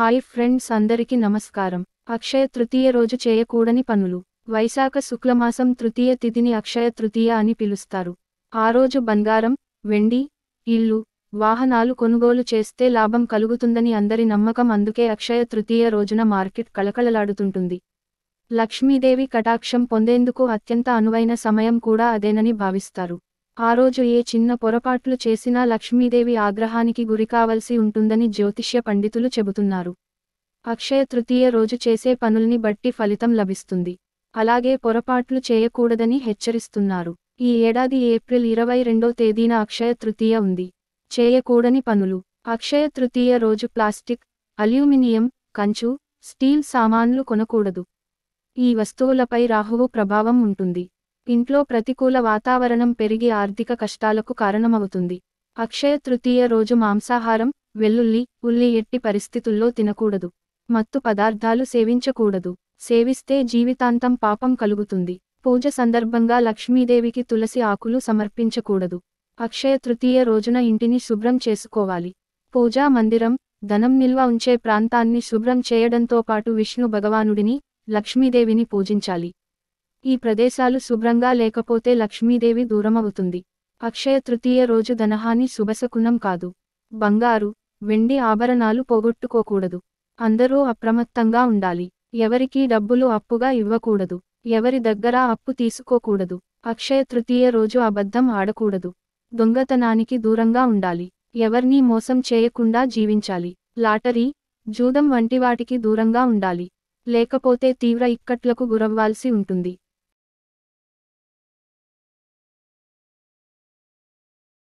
Hi friends అందరికి నమస్కారం. అక్షయ తృతీయ రోజు చేయకూడని పనులు. వైశాఖ శుక్లమాసం తృతీయ తిథిని అక్షయ తృతీయ అని పిలుస్తారు. ఆ రోజు బంగారం వెండి ఇల్లు వాహనాలు కొనుగోలు చేస్తే లాభం కలుగుతుందని అందరి నమ్మకం అందుకే అక్షయ తృతీయ రోజున మార్కెట్ కళకళలాడుతుంటుంది. లక్ష్మీదేవి కటాక్షం పొందేందుకు అత్యంత అనువైన సమయం కూడా అదేనని భావిస్తారు. ఆ రోజు ఏ చిన్న పొరపాట్లు చేసినా లక్ష్మీదేవి ఆగ్రహానికి గురికావలసి ఉంటుందని జ్యోతిష్య పండితులు చెబుతున్నారు. అక్షయ తృతీయ రోజు చేసే పనుల్ని బట్టి ఫలితం లభిస్తుంది. అలాగే పొరపాట్లు చేయకూడదని హెచ్చరిస్తున్నారు. ఈ ఏడాది ఏప్రిల్ ఇరవై రెండో తేదీన అక్షయ తృతీయ ఉంది. చేయకూడని పనులు. అక్షయ తృతీయ రోజు ప్లాస్టిక్ అల్యూమినియం కంచు స్టీల్ సామాన్లు కొనకూడదు. ఈ వస్తువులపై రాహువు ప్రభావం ఉంటుంది. ఇంట్లో ప్రతికూల వాతావరణం పెరిగి ఆర్థిక కష్టాలకు కారణమవుతుంది. అక్షయ తృతీయ రోజు మాంసాహారం వెల్లుల్లి ఉల్లి ఎట్టి పరిస్థితుల్లో తినకూడదు. మత్తు పదార్థాలు సేవించకూడదు. సేవిస్తే జీవితాంతం పాపం కలుగుతుంది. పూజ సందర్భంగా లక్ష్మీదేవికి తులసి ఆకులు సమర్పించకూడదు. అక్షయ తృతీయ రోజున ఇంటిని శుభ్రం చేసుకోవాలి. పూజా మందిరం ధనం నిల్వ ఉంచే ప్రాంతాన్ని శుభ్రం చేయడంతో పాటు విష్ణు భగవానుడిని లక్ష్మీదేవిని పూజించాలి. ఈ ప్రదేశాలు శుభ్రంగా లేకపోతే లక్ష్మీదేవి దూరమవుతుంది. అక్షయ తృతీయ రోజు ధనహాని శుభశకునం కాదు. బంగారు వెండి ఆభరణాలు పోగొట్టుకోకూడదు. అందరూ అప్రమత్తంగా ఉండాలి. ఎవరికీ డబ్బులు అప్పుగా ఇవ్వకూడదు. ఎవరి దగ్గర అప్పు తీసుకోకూడదు. అక్షయ తృతీయ రోజు అబద్ధం ఆడకూడదు. దొంగతనానికి దూరంగా ఉండాలి. ఎవర్నీ మోసం చేయకుండా జీవించాలి. లాటరీ జూదం వంటి వాటికి దూరంగా ఉండాలి. లేకపోతే తీవ్ర ఇక్కట్లకు గురవ్వాల్సి ఉంటుంది.